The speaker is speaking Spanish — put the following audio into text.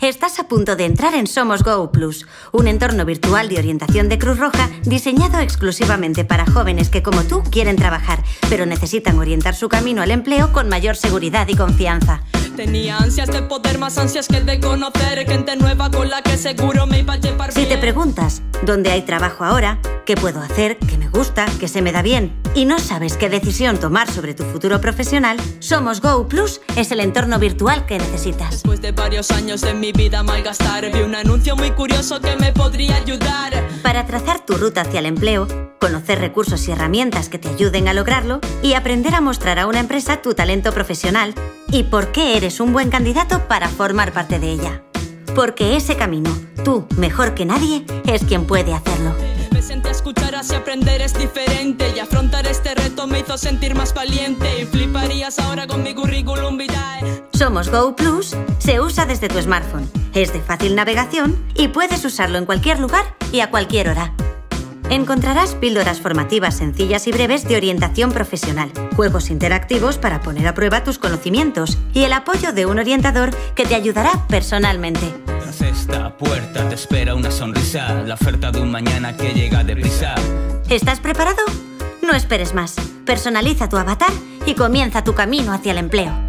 Estás a punto de entrar en Somos Go Plus, un entorno virtual de orientación de Cruz Roja diseñado exclusivamente para jóvenes que como tú quieren trabajar, pero necesitan orientar su camino al empleo con mayor seguridad y confianza. Tenía ansias de poder, más ansias que de conocer gente nueva con la que seguro me iba a llevar Si te preguntas dónde hay trabajo ahora, qué puedo hacer, qué me gusta, qué se me da bien, y no sabes qué decisión tomar sobre tu futuro profesional, Somos Go Plus es el entorno virtual que necesitas. Después de varios años de mi vida malgastar, vi un anuncio muy curioso que me podría ayudar. Para trazar tu ruta hacia el empleo, conocer recursos y herramientas que te ayuden a lograrlo y aprender a mostrar a una empresa tu talento profesional y por qué eres un buen candidato para formar parte de ella. Porque ese camino, tú, mejor que nadie, es quien puede hacerlo. Escuchar así aprender es diferente y afrontar este reto me hizo sentir más valiente y fliparías ahora con mi currículum vitae. Somos Go Plus se usa desde tu smartphone, es de fácil navegación y puedes usarlo en cualquier lugar y a cualquier hora. Encontrarás píldoras formativas sencillas y breves de orientación profesional, juegos interactivos para poner a prueba tus conocimientos y el apoyo de un orientador que te ayudará personalmente. Esta puerta te espera una sonrisa, la oferta de un mañana que llega deprisa. ¿Estás preparado? No esperes más. Personaliza tu avatar y comienza tu camino hacia el empleo.